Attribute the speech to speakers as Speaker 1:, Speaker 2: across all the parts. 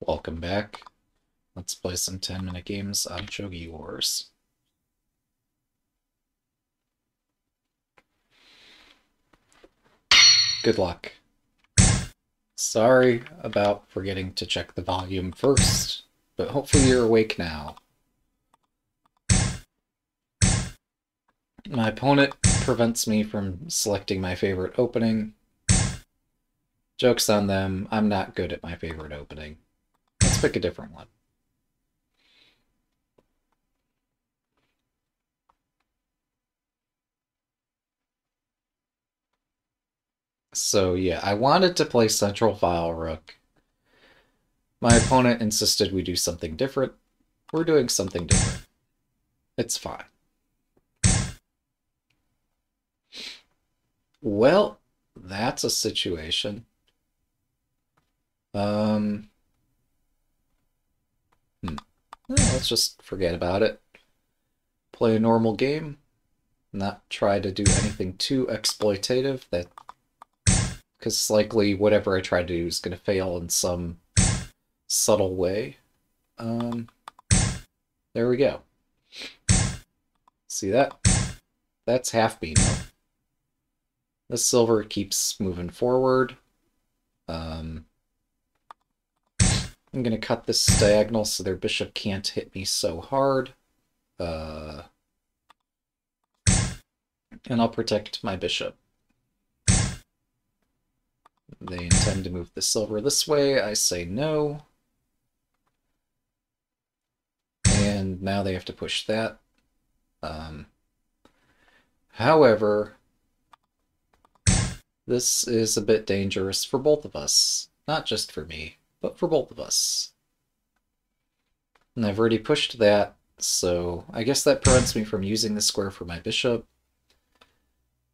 Speaker 1: Welcome back. Let's play some 10 minute games on Shogi Wars. Good luck. Sorry about forgetting to check the volume first, but hopefully you're awake now. My opponent prevents me from selecting my favorite opening. Joke's on them, I'm not good at my favorite opening. Pick a different one. So yeah, I wanted to play Central File Rook. My opponent insisted we do something different. We're doing something different. It's fine. Well, that's a situation. Um. Let's just forget about it. Play a normal game. Not try to do anything too exploitative that because likely whatever I try to do is going to fail in some subtle way. Um, there we go. See that? That's half beam. This silver keeps moving forward. Um, I'm going to cut this diagonal so their bishop can't hit me so hard. Uh, and I'll protect my bishop. They intend to move the silver this way. I say no. And now they have to push that. Um, however, this is a bit dangerous for both of us. Not just for me, but for both of us. And I've already pushed that, so I guess that prevents me from using the square for my bishop.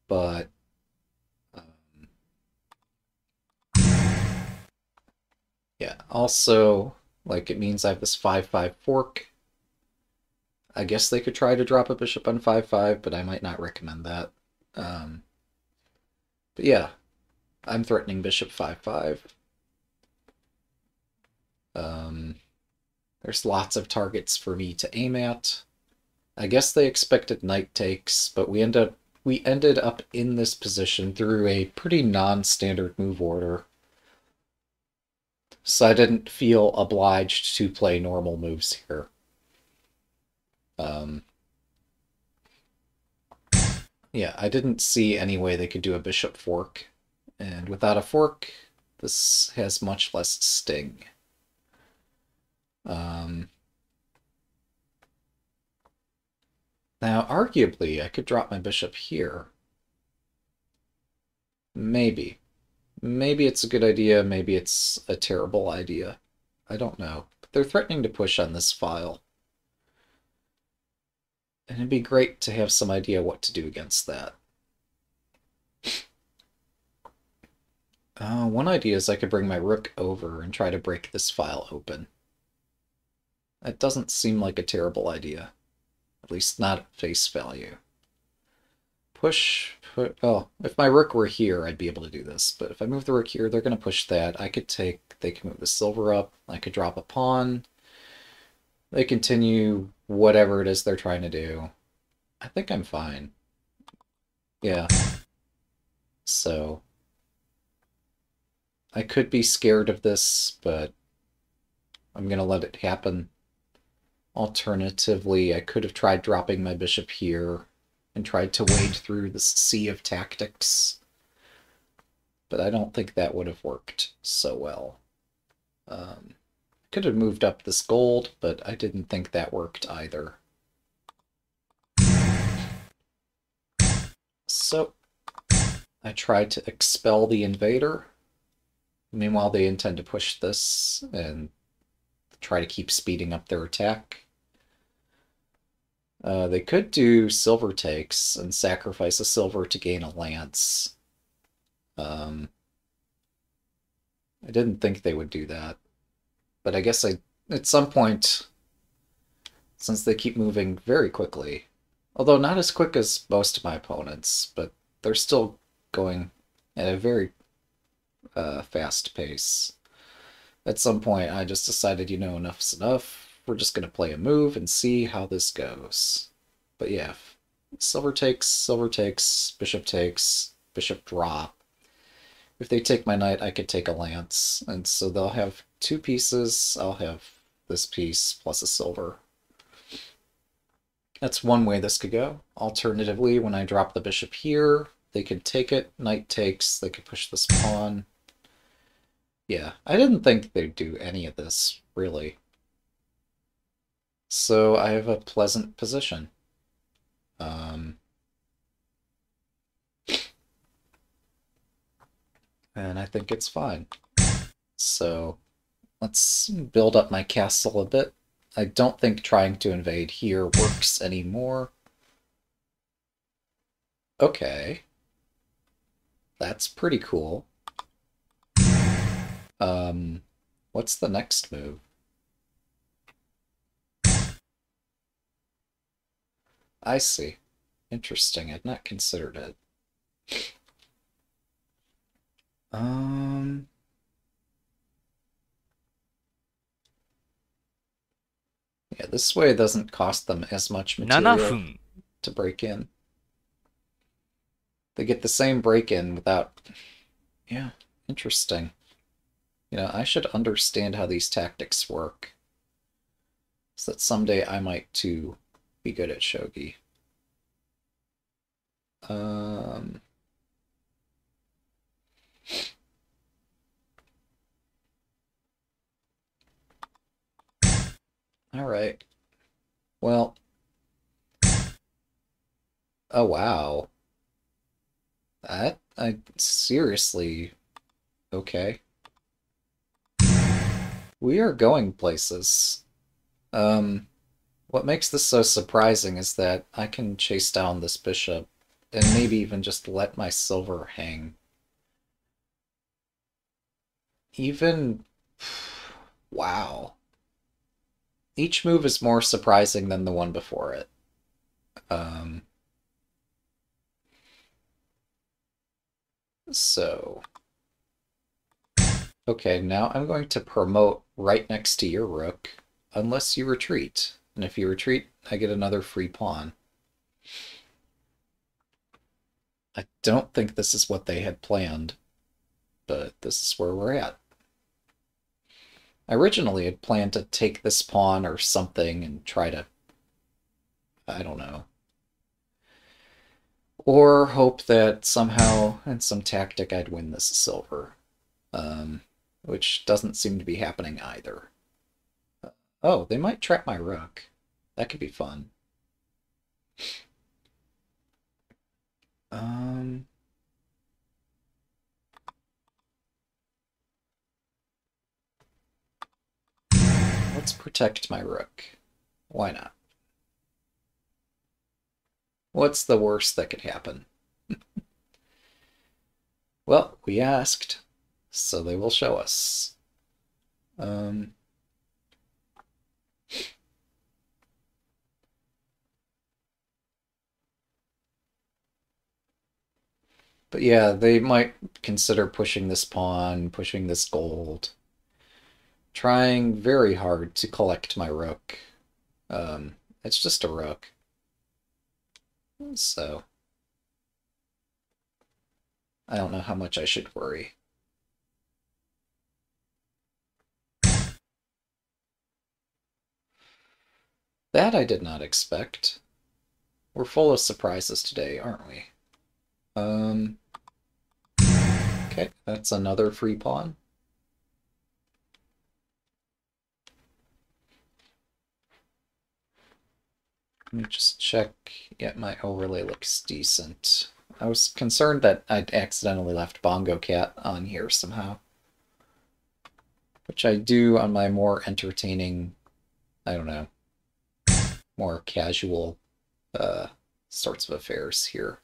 Speaker 1: But Yeah, also, like, it means I have this 5-5 fork. I guess they could try to drop a bishop on 5-5, but I might not recommend that. Um, but yeah, I'm threatening bishop 5-5. Um, there's lots of targets for me to aim at. I guess they expected knight takes, but we end up we ended up in this position through a pretty non-standard move order so I didn't feel obliged to play normal moves here. Um, yeah, I didn't see any way they could do a bishop fork, and without a fork, this has much less sting. Um, now, arguably, I could drop my bishop here. Maybe. Maybe it's a good idea, maybe it's a terrible idea. I don't know. But they're threatening to push on this file. And it'd be great to have some idea what to do against that. Uh, one idea is I could bring my rook over and try to break this file open. That doesn't seem like a terrible idea. At least not at face value. Push, put, oh, if my rook were here, I'd be able to do this. But if I move the rook here, they're going to push that. I could take, they can move the silver up. I could drop a pawn. They continue whatever it is they're trying to do. I think I'm fine. Yeah. So, I could be scared of this, but I'm going to let it happen. Alternatively, I could have tried dropping my bishop here and tried to wade through the sea of tactics. But I don't think that would have worked so well. Um, could have moved up this gold, but I didn't think that worked either. So, I tried to expel the invader. Meanwhile, they intend to push this and try to keep speeding up their attack. Uh, they could do silver takes and sacrifice a silver to gain a lance. Um, I didn't think they would do that. But I guess I, at some point, since they keep moving very quickly, although not as quick as most of my opponents, but they're still going at a very uh, fast pace. at some point, I just decided, you know, enough's enough. We're just going to play a move and see how this goes. But yeah, silver takes, silver takes, bishop takes, bishop drop. If they take my knight, I could take a lance. And so they'll have two pieces. I'll have this piece plus a silver. That's one way this could go. Alternatively, when I drop the bishop here, they could take it, knight takes, they could push this pawn. Yeah, I didn't think they'd do any of this, really. So I have a pleasant position. Um, and I think it's fine. So let's build up my castle a bit. I don't think trying to invade here works anymore. Okay. That's pretty cool. Um, what's the next move? I see. Interesting. I'd not considered it. Um... Yeah, this way doesn't cost them as much material to break in. They get the same break-in without... Yeah, interesting. You know, I should understand how these tactics work. So that someday I might too be good at shogi. Um... All right. Well. Oh, wow. That, I, seriously, okay. We are going places. Um, what makes this so surprising is that I can chase down this bishop and maybe even just let my silver hang. Even... Wow. Each move is more surprising than the one before it. Um, so... Okay, now I'm going to promote right next to your rook, unless you retreat. And if you retreat, I get another free pawn. I don't think this is what they had planned, but this is where we're at. I originally had planned to take this pawn or something and try to... I don't know. Or hope that somehow, in some tactic, I'd win this silver. Um, which doesn't seem to be happening either. Oh, they might trap my rook. That could be fun. Um... Let's protect my rook. Why not? What's the worst that could happen? well, we asked, so they will show us. Um, but yeah, they might consider pushing this pawn, pushing this gold trying very hard to collect my rook. Um, it's just a rook. So, I don't know how much I should worry. That I did not expect. We're full of surprises today, aren't we? Um, okay, that's another free pawn. Let me just check. Yeah, my overlay looks decent. I was concerned that I'd accidentally left Bongo Cat on here somehow. Which I do on my more entertaining, I don't know, more casual uh, sorts of affairs here.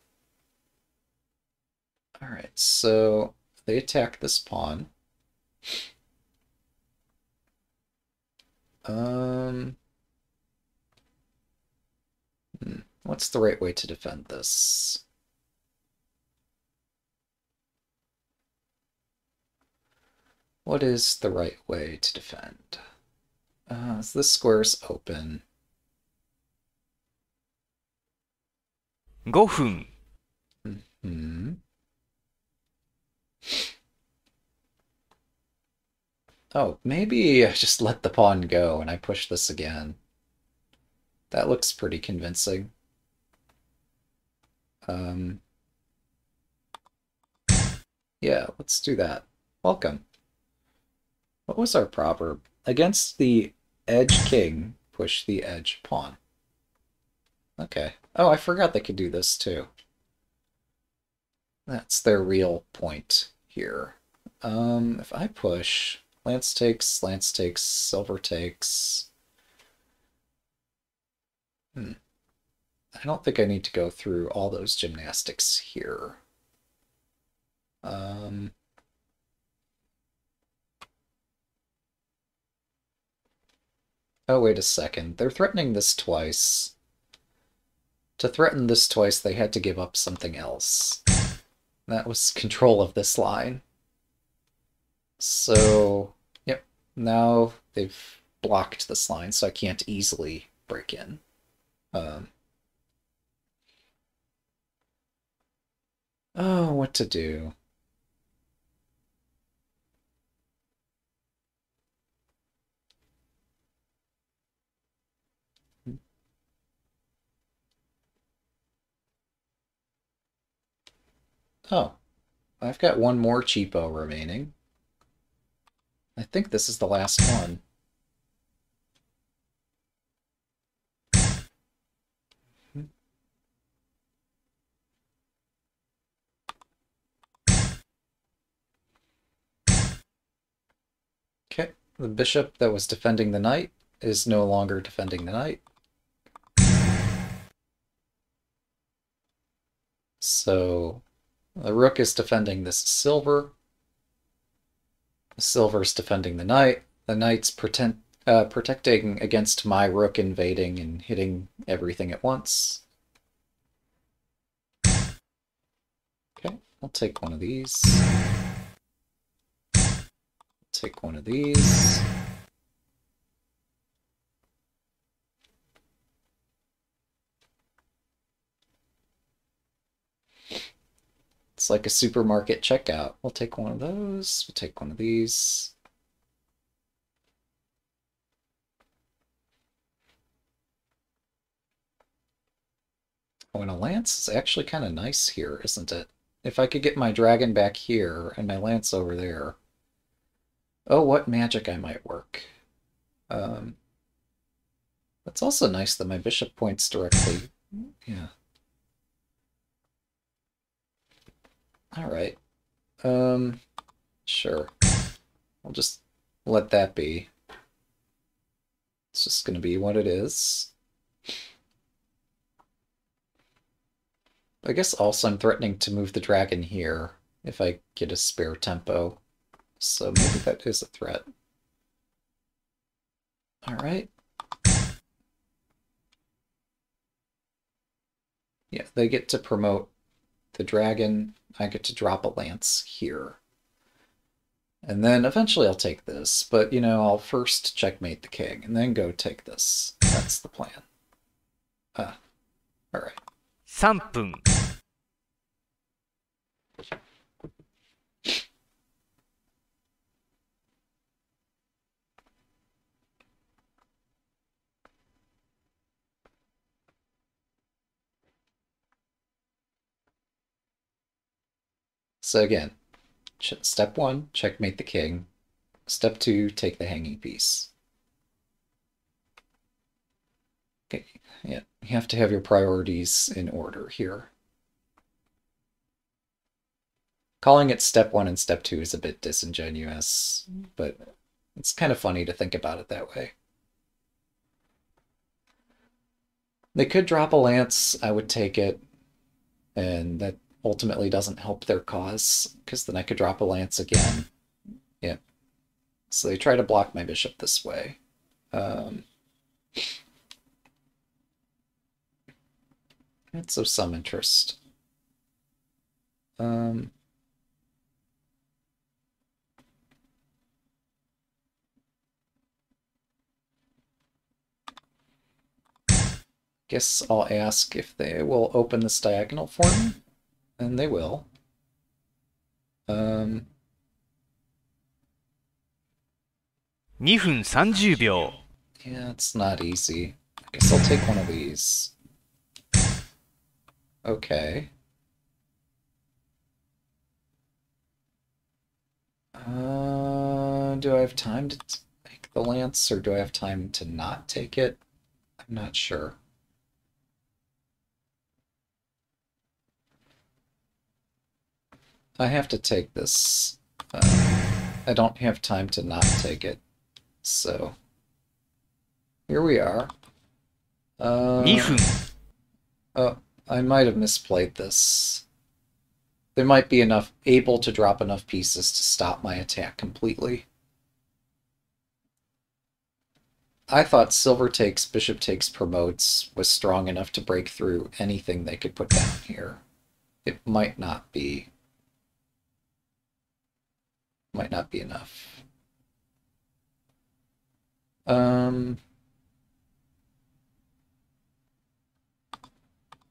Speaker 1: Alright, so they attack this pawn. Um, Hmm. What's the right way to defend this? What is the right way to defend? Uh, so this square's open.
Speaker 2: 5分
Speaker 1: Hmm. Oh, maybe I just let the pawn go and I push this again. That looks pretty convincing. Um, yeah, let's do that. Welcome. What was our proverb? Against the edge king, push the edge pawn. Okay. Oh, I forgot they could do this too. That's their real point here. Um, if I push, lance takes, lance takes, silver takes. Hmm. I don't think I need to go through all those gymnastics here. Um, oh, wait a second. They're threatening this twice. To threaten this twice, they had to give up something else. That was control of this line. So, yep, now they've blocked this line, so I can't easily break in. Um, oh, what to do? Oh, I've got one more cheapo remaining. I think this is the last one. Okay, the bishop that was defending the knight is no longer defending the knight. So the rook is defending this silver. The silver's defending the knight. The knight's pretend, uh, protecting against my rook invading and hitting everything at once. Okay, I'll take one of these. Take one of these. It's like a supermarket checkout. We'll take one of those. We'll take one of these. Oh, and a lance is actually kind of nice here, isn't it? If I could get my dragon back here and my lance over there. Oh, what magic I might work. Um, it's also nice that my bishop points directly. Yeah. Alright. Um, sure. I'll just let that be. It's just going to be what it is. I guess also I'm threatening to move the dragon here if I get a spare tempo. So maybe that is a threat. Alright. Yeah, they get to promote the dragon I get to drop a lance here. And then eventually I'll take this, but you know, I'll first checkmate the king and then go take this. That's the plan. Ah, alright.
Speaker 2: 3分
Speaker 1: So again, step one, checkmate the king. Step two, take the hanging piece. Okay, yeah, you have to have your priorities in order here. Calling it step one and step two is a bit disingenuous, but it's kind of funny to think about it that way. They could drop a lance, I would take it, and that ultimately doesn't help their cause, because then I could drop a lance again. Yeah. So they try to block my bishop this way. Um, that's of some interest. Um, guess I'll ask if they will open this diagonal for me. And they will. Um,
Speaker 2: 2分30秒
Speaker 1: yeah, it's not easy. I guess I'll take one of these. Okay. Uh, do I have time to take the lance, or do I have time to not take it? I'm not sure. I have to take this. Uh, I don't have time to not take it, so here we are. Uh, Oh, I might have misplayed this. There might be enough able to drop enough pieces to stop my attack completely. I thought silver takes, bishop takes, promotes was strong enough to break through anything they could put down here. It might not be. Might not be enough. Um.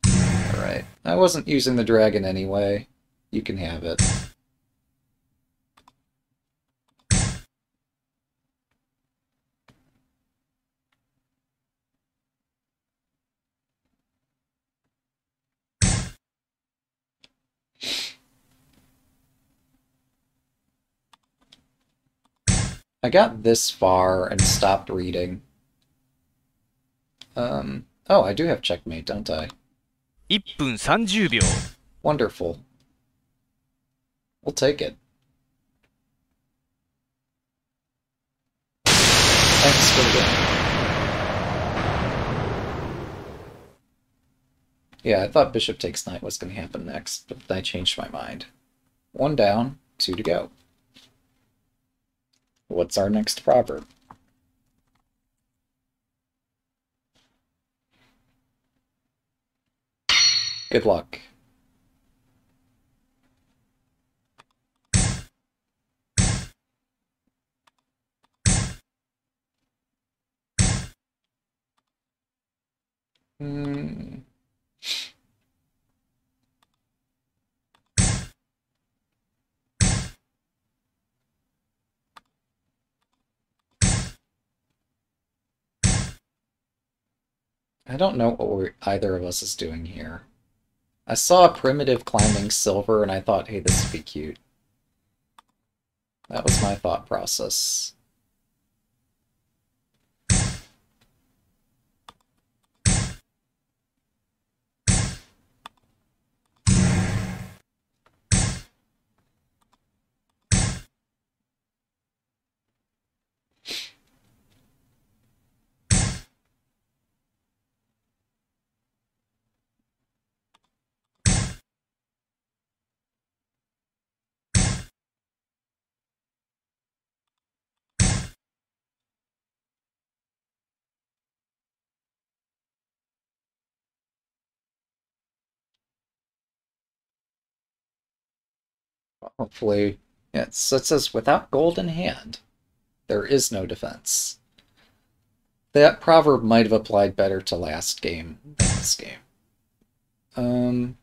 Speaker 1: Alright. I wasn't using the dragon anyway. You can have it. I got this far and stopped reading. Um, oh, I do have checkmate, don't I?
Speaker 2: 1分30秒
Speaker 1: Wonderful. We'll take it. Thanks for the game. Yeah, I thought bishop takes knight was going to happen next, but I changed my mind. One down, two to go. What's our next proverb? Good luck. Hmm. I don't know what either of us is doing here. I saw a primitive climbing silver and I thought, hey, this would be cute. That was my thought process. Hopefully, it says without gold in hand, there is no defense. That proverb might have applied better to last game than this game. Um.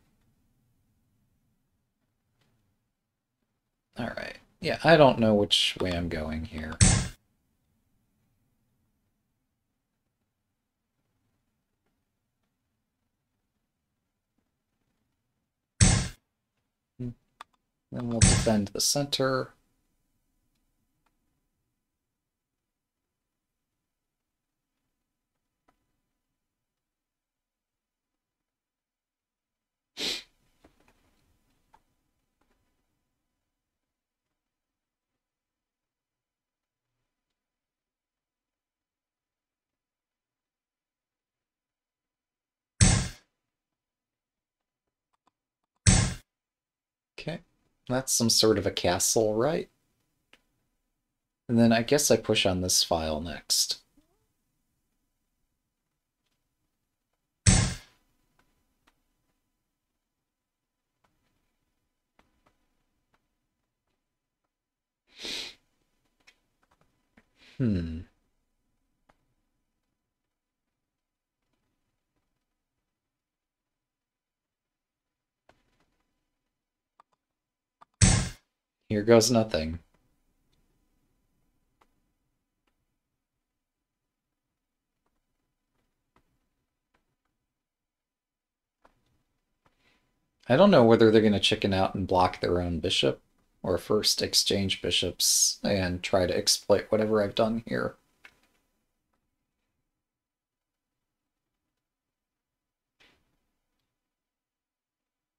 Speaker 1: All right. Yeah, I don't know which way I'm going here. Then we'll defend the center. Okay. That's some sort of a castle, right? And then I guess I push on this file next. Hmm. Here goes nothing. I don't know whether they're going to chicken out and block their own bishop, or first exchange bishops and try to exploit whatever I've done here.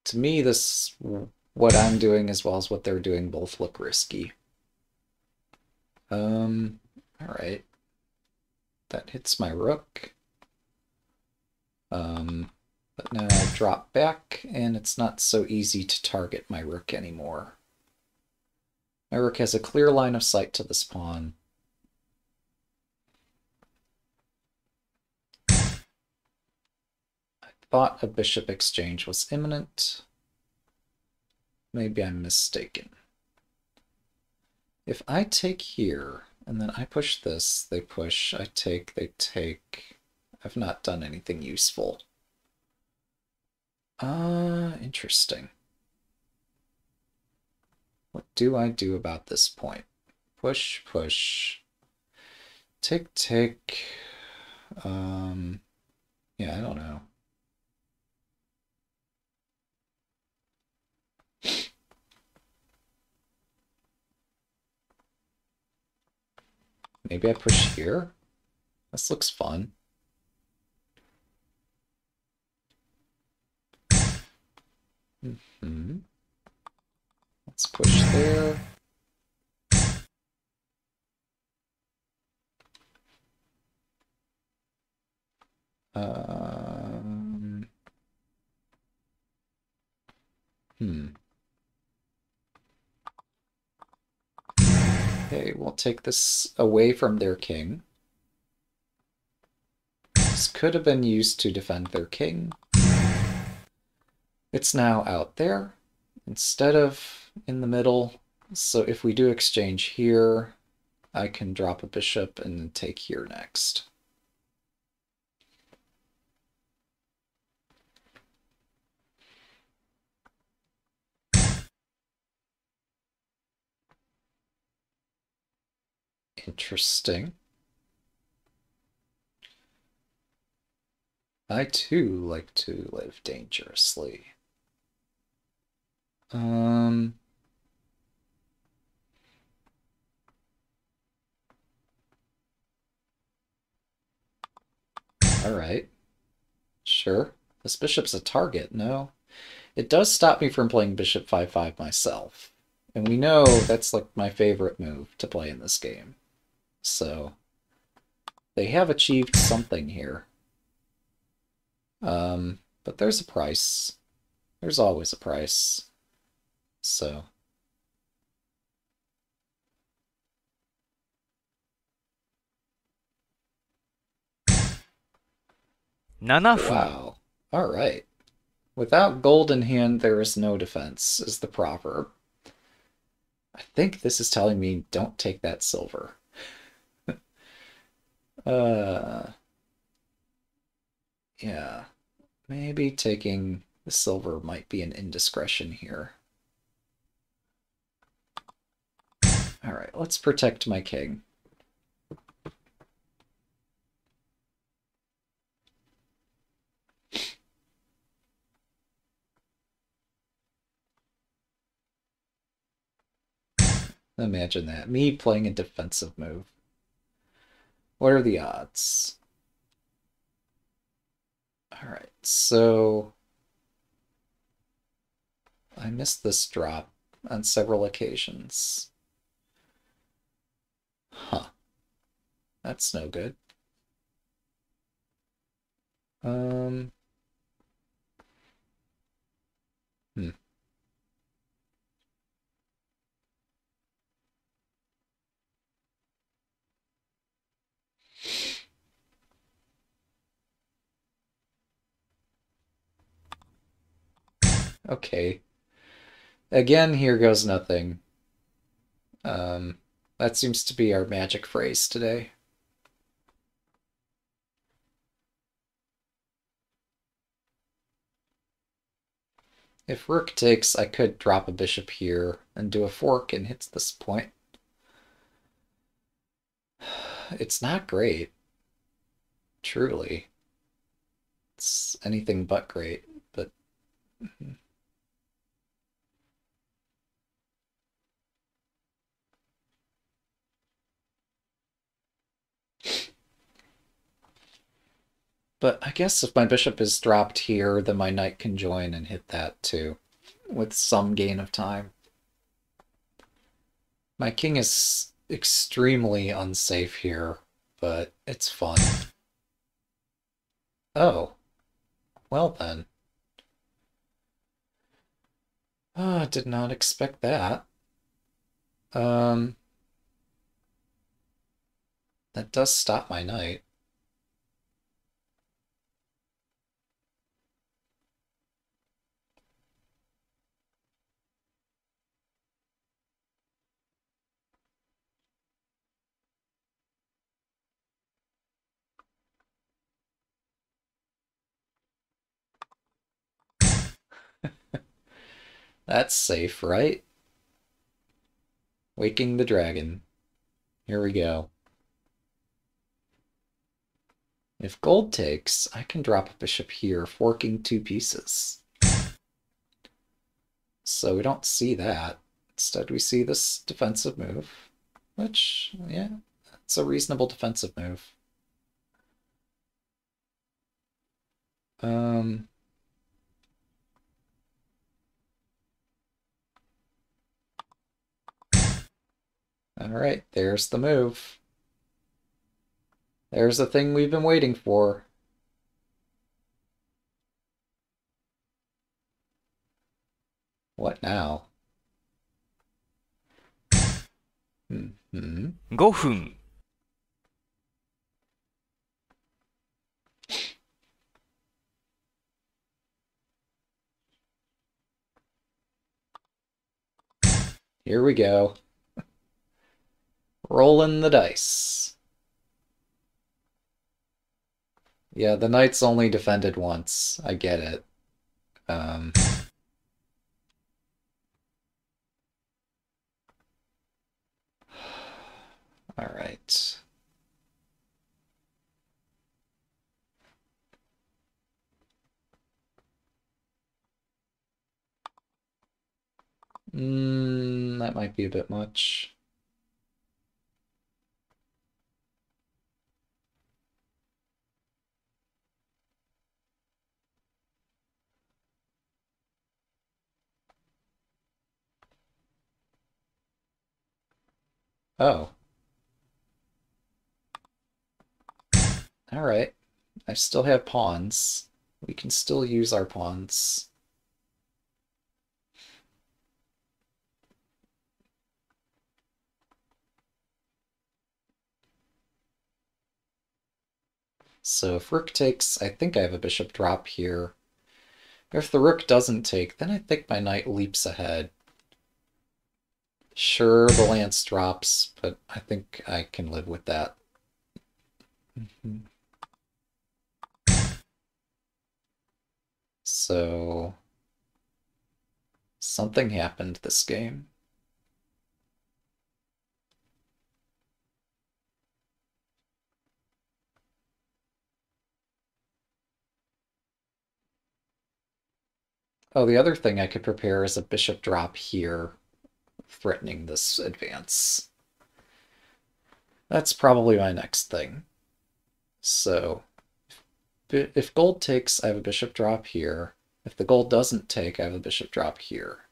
Speaker 1: To me, this what I'm doing as well as what they're doing both look risky. Um, alright. That hits my rook. Um, but now I drop back, and it's not so easy to target my rook anymore. My rook has a clear line of sight to this pawn. I thought a bishop exchange was imminent. Maybe I'm mistaken. If I take here, and then I push this, they push, I take, they take. I've not done anything useful. Ah, uh, interesting. What do I do about this point? Push, push. Tick, tick. Um, yeah, I don't know. Maybe I push here? This looks fun. Mm -hmm. Let's push there. Um, hmm. Okay, we'll take this away from their king. This could have been used to defend their king. It's now out there instead of in the middle. So if we do exchange here, I can drop a bishop and take here next. Interesting. I too like to live dangerously. Um. Alright. Sure. This bishop's a target, no? It does stop me from playing bishop 5-5 myself. And we know that's like my favorite move to play in this game. So, they have achieved something here. Um, but there's a price. There's always a price. So. Wow. All right. Without gold in hand, there is no defense, is the proverb. I think this is telling me don't take that silver. Uh, yeah. Maybe taking the silver might be an indiscretion here. Alright, let's protect my king. Imagine that. Me playing a defensive move. What are the odds? Alright, so... I missed this drop on several occasions. Huh. That's no good. Um... Hmm. Okay. Again, here goes nothing. Um, that seems to be our magic phrase today. If rook takes, I could drop a bishop here and do a fork and hits this point. It's not great. Truly. It's anything but great, but... Mm-hmm. But I guess if my bishop is dropped here, then my knight can join and hit that too, with some gain of time. My king is extremely unsafe here, but it's fun. Oh. Well then. Oh, I did not expect that. Um... That does stop my knight. That's safe, right? Waking the dragon. Here we go. If gold takes, I can drop a bishop here, forking two pieces. So we don't see that. Instead, we see this defensive move, which, yeah, it's a reasonable defensive move. Um, All right, there's the move. There's the thing we've been waiting for. What now? Mm hmm.
Speaker 2: 5分
Speaker 1: Here we go. Rolling the dice. Yeah, the knight's only defended once. I get it. Um... All right. Mm, that might be a bit much. Oh. Alright. I still have pawns. We can still use our pawns. So if rook takes, I think I have a bishop drop here. If the rook doesn't take, then I think my knight leaps ahead. Sure, the lance drops, but I think I can live with that. So... Something happened this game. Oh, the other thing I could prepare is a bishop drop here threatening this advance. That's probably my next thing. So, if, gold takes, I have a bishop drop here. If the gold doesn't take, I have a bishop drop here.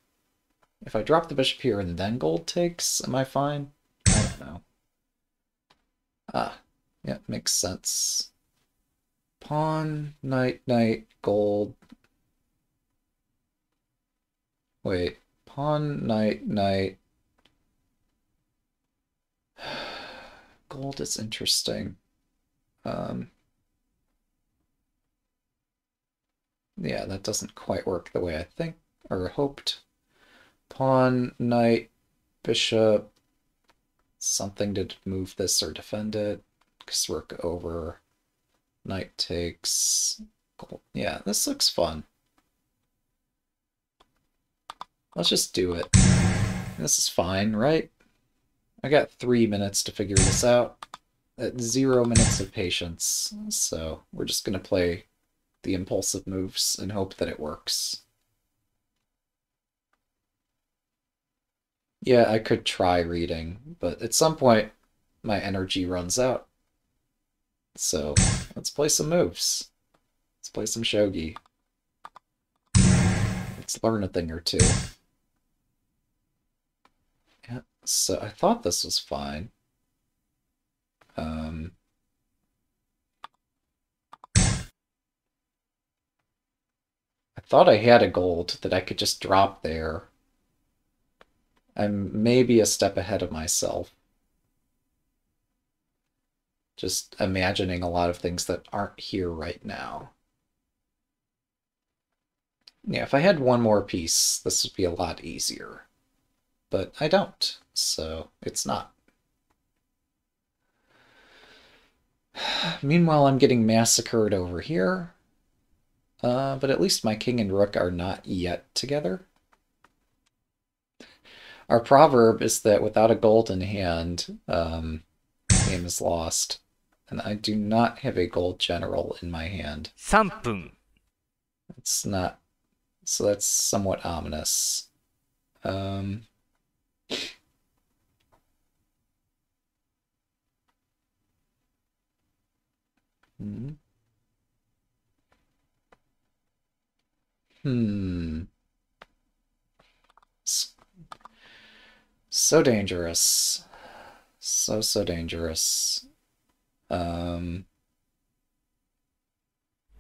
Speaker 1: If I drop the bishop here and then gold takes, am I fine? I don't know. Ah, yeah, makes sense. Pawn, knight, knight, gold. Wait, Pawn, knight, knight. Gold is interesting. Um, yeah, that doesn't quite work the way I think or hoped. Pawn, knight, bishop, something to move this or defend it. Rook over, knight takes. Gold. Yeah, this looks fun. Let's just do it. This is fine, right? I got three minutes to figure this out. At zero minutes of patience, so we're just gonna play the impulsive moves and hope that it works. Yeah, I could try reading, but at some point my energy runs out. So let's play some moves. Let's play some shogi. Let's learn a thing or two. So I thought this was fine. Um, I thought I had a gold that I could just drop there. I'm maybe a step ahead of myself. Just imagining a lot of things that aren't here right now. Yeah, if I had one more piece, this would be a lot easier. But I don't, so it's not. Meanwhile, I'm getting massacred over here. Uh, but at least my king and rook are not yet together. Our proverb is that without a golden hand, um, game is lost. And I do not have a gold general in my hand.
Speaker 2: 3分
Speaker 1: It's not... So that's somewhat ominous. Um... Hmm. Hmm. So dangerous. So, so dangerous. Um,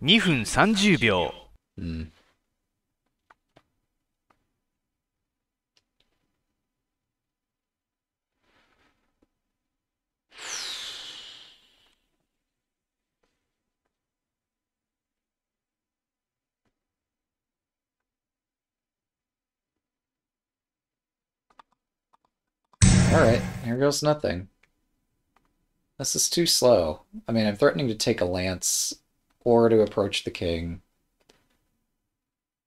Speaker 2: 2分30秒
Speaker 1: hmm. Alright, here goes nothing. This is too slow. I mean, I'm threatening to take a lance or to approach the king.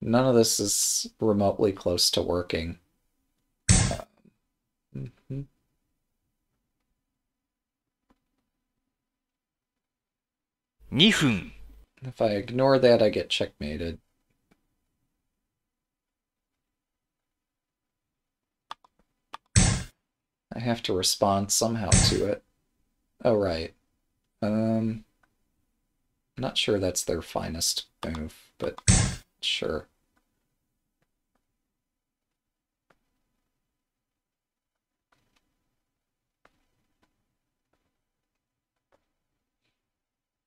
Speaker 1: None of this is remotely close to working. Um,
Speaker 2: mhm.2 分
Speaker 1: If I ignore that, I get checkmated. I have to respond somehow to it. Oh, right. Um, I'm not sure that's their finest move, but sure.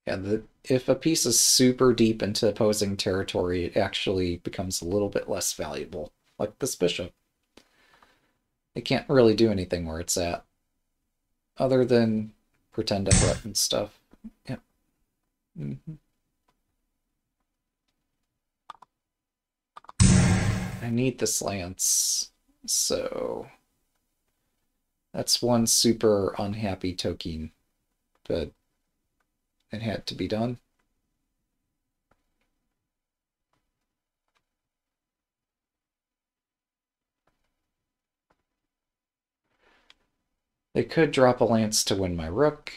Speaker 1: Yeah, the if a piece is super deep into opposing territory, it actually becomes a little bit less valuable, like this bishop. It can't really do anything where it's at, other than pretend to threaten stuff. Yep. hmm I need this lance, so that's one super unhappy token, but it had to be done. They could drop a lance to win my rook.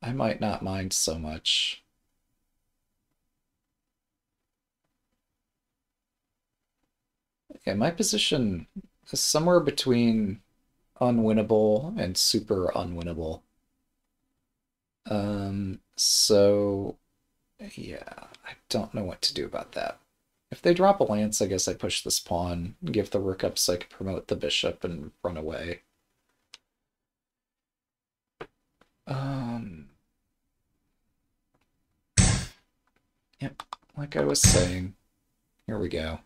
Speaker 1: I might not mind so much. Yeah, my position is somewhere between unwinnable and super unwinnable. Um, so yeah, I don't know what to do about that. If they drop a lance, I guess I push this pawn, give the rook up so I can promote the bishop and run away. Um, yep, like I was saying, here we go.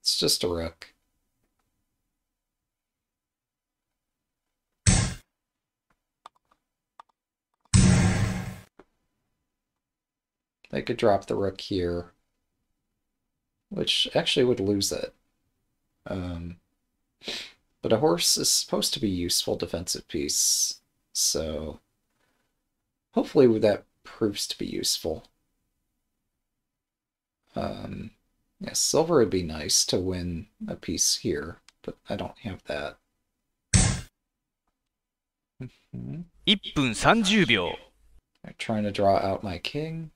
Speaker 1: It's just a rook. They could drop the rook here, which actually would lose it. Um, but a horse is supposed to be useful defensive piece, so hopefully that proves to be useful. Um, Yeah, silver would be nice to win a piece here, but I don't have that. Mhm.
Speaker 2: 1分30秒
Speaker 1: I'm trying to draw out my king.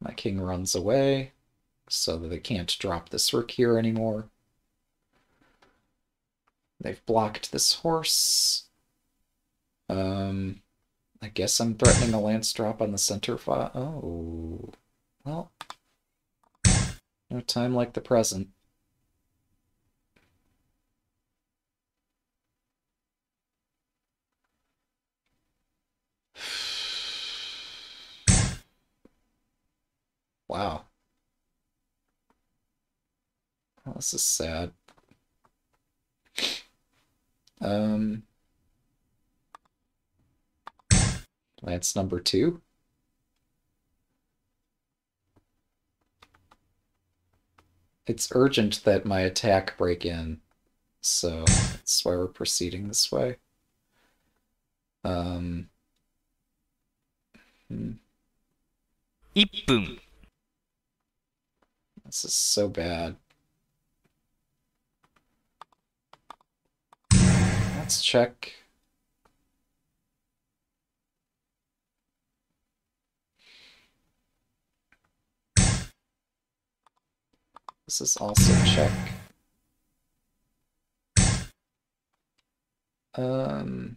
Speaker 1: My king runs away, so that they can't drop this rook here anymore. They've blocked this horse. Um, I guess I'm threatening a lance drop on the center file. Oh, well, no time like the present. Wow. Well, this is sad. Um, Lance number two. It's urgent that my attack break in, so that's why we're proceeding this way. Um, hmm,
Speaker 2: 1分
Speaker 1: this is so bad. Let's check. This is also check. Um,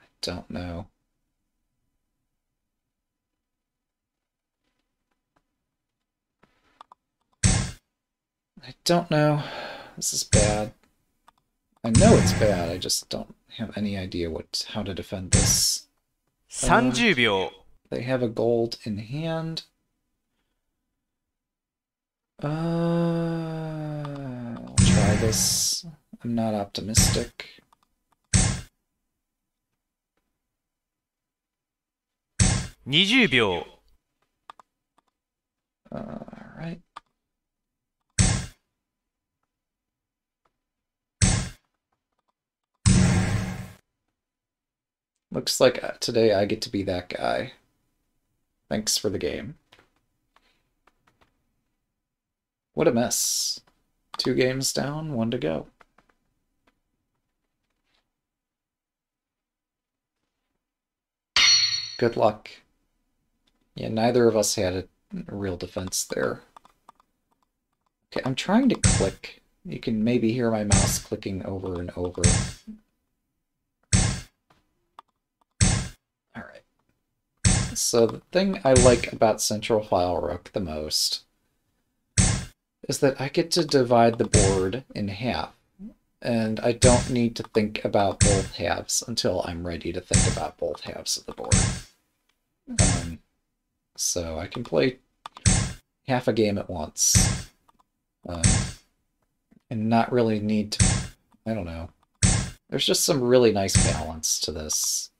Speaker 1: I don't know. I don't know. This is bad. I know it's bad. I just don't have any idea what how to defend this.
Speaker 2: 30秒
Speaker 1: They have a gold in hand. Uh, I'll try this. I'm not optimistic.
Speaker 2: ?20 秒
Speaker 1: All right. Looks like uh, today I get to be that guy. Thanks for the game. What a mess. Two games down, one to go. Good luck. Yeah, neither of us had a real defense there. Okay, I'm trying to click. You can maybe hear my mouse clicking over and over. Alright. So the thing I like about Central File Rook the most is that I get to divide the board in half. And I don't need to think about both halves until I'm ready to think about both halves of the board. Um, so I can play half a game at once. Um, and not really need to, I don't know. There's just some really nice balance to this.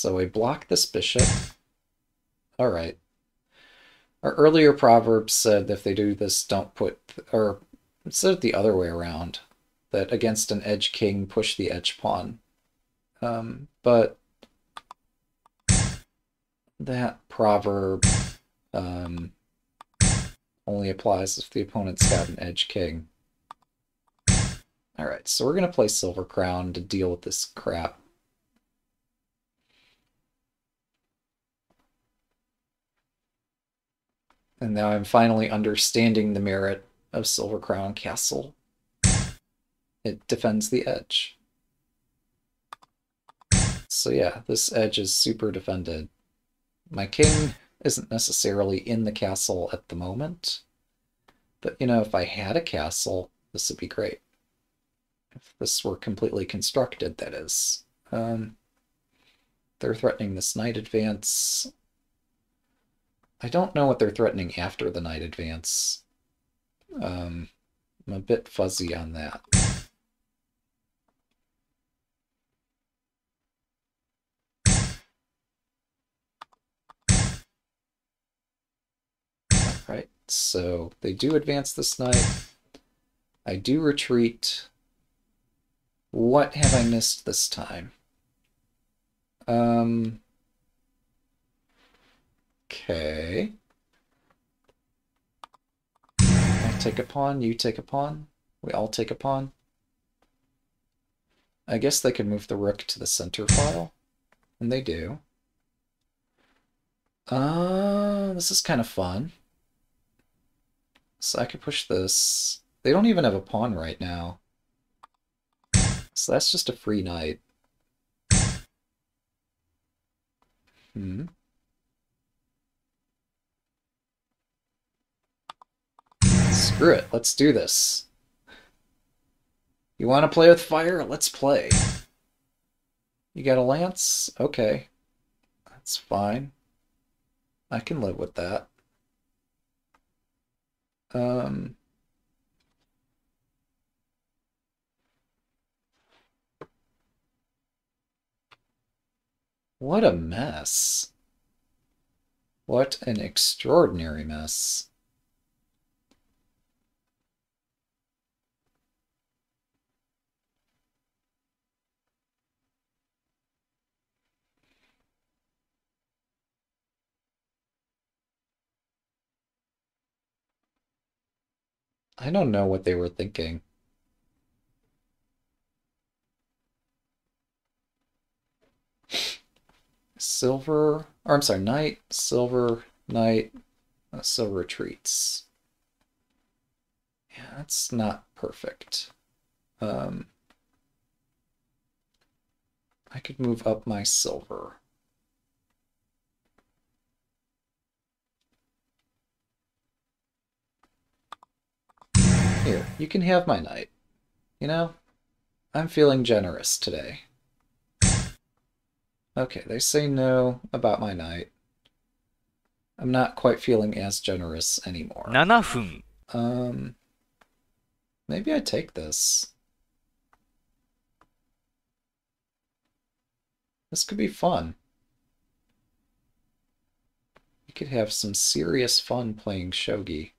Speaker 1: So we block this bishop. Alright. Our earlier proverb said if they do this, don't put, or said it the other way around, that against an edge king, push the edge pawn. Um, but that proverb um, only applies if the opponent's got an edge king. Alright, so we're going to play Silver Crown to deal with this crap. And now I'm finally understanding the merit of Silver Crown Castle. It defends the edge. So yeah, this edge is super defended. My king isn't necessarily in the castle at the moment. But, you know, if I had a castle, this would be great. If this were completely constructed, that is. Um, they're threatening this knight advance. I don't know what they're threatening after the knight advance. Um, I'm a bit fuzzy on that. Right, so they do advance this knight. I do retreat. What have I missed this time? Um. Okay. I take a pawn, you take a pawn. We all take a pawn. I guess they could move the rook to the center file. And they do. Uh, this is kind of fun. So I could push this. They don't even have a pawn right now. So that's just a free knight. Hmm. Screw it, let's do this. You want to play with fire? Let's play. You got a lance? Okay. That's fine. I can live with that. Um... What a mess. What an extraordinary mess. I don't know what they were thinking. Silver, or I'm sorry, knight, silver, knight, uh, silver retreats. Yeah, that's not perfect. Um, I could move up my silver. Here, you can have my knight. You know, I'm feeling generous today. Okay, they say no about my knight. I'm not quite feeling as generous anymore.
Speaker 2: 7分
Speaker 1: Um, maybe I take this. This could be fun. We could have some serious fun playing shogi.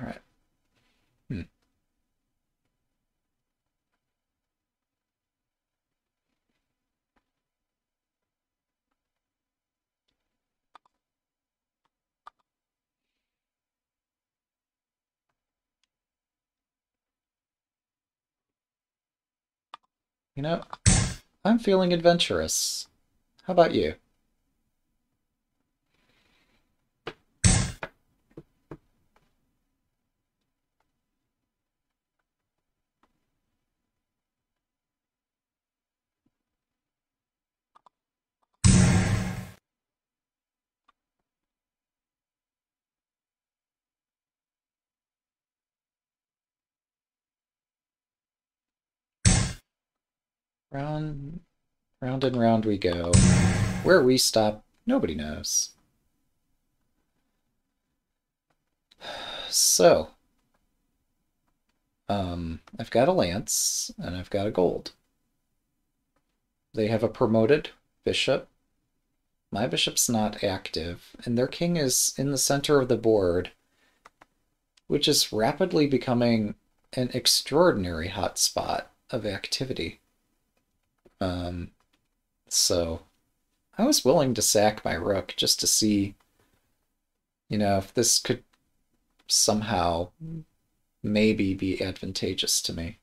Speaker 1: All right. Hmm. You know, I'm feeling adventurous. How about you? Round, round and round we go. Where we stop, nobody knows. So, um, I've got a lance and I've got a gold. They have a promoted bishop. My bishop's not active, and their king is in the center of the board, which is rapidly becoming an extraordinary hotspot of activity. Um, so I was willing to sack my rook just to see, you know, if this could somehow maybe be advantageous to me.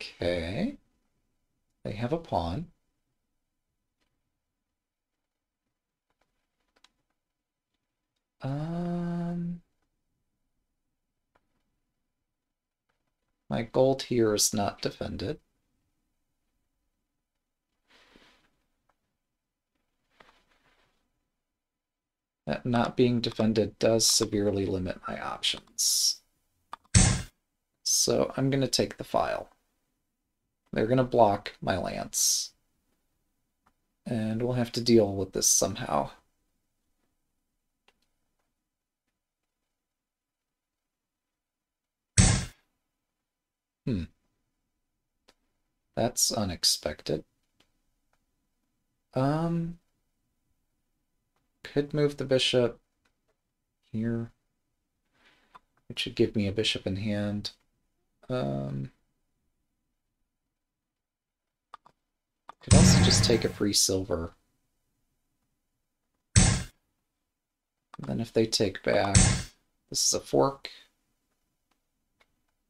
Speaker 1: Okay. They have a pawn. Um, my gold here is not defended. That not being defended does severely limit my options. So I'm going to take the file. They're going to block my lance. And we'll have to deal with this somehow. Hmm. That's unexpected. Um, could move the bishop here. It should give me a bishop in hand. Um, could also just take a free silver. And then if they take back, this is a fork.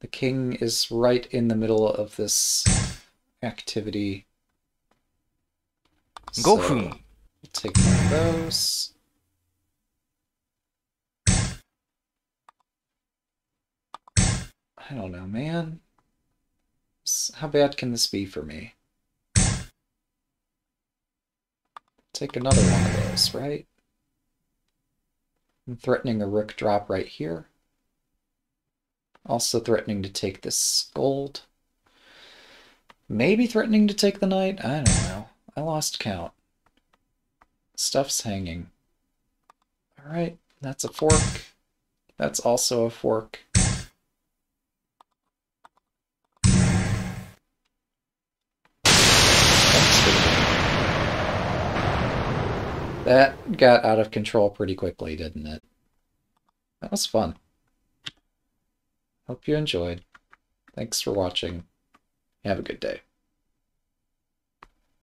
Speaker 1: The king is right in the middle of this activity.
Speaker 2: 5
Speaker 1: So,
Speaker 2: 分
Speaker 1: we'll take one of those. I don't know, man. How bad can this be for me? Take another one of those, right? I'm threatening a rook drop right here. Also threatening to take this gold. Maybe threatening to take the knight? I don't know. I lost count. Stuff's hanging. Alright, that's a fork. That's also a fork. Thanks for the- That got out of control pretty quickly, didn't it? That was fun. Hope you enjoyed. Thanks for watching. Have a good day.